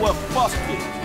we're busted.